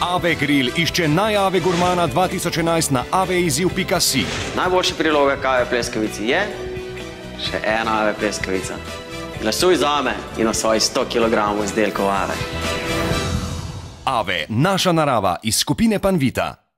Ave Grill išče najave gurmana 2011 na aveizil.si. Najboljši priloga kave pleskavici je še ena ave pleskavica. Glasuj za me in na svoji 100 kg izdelkov ave. Ave, naša narava iz skupine Panvita.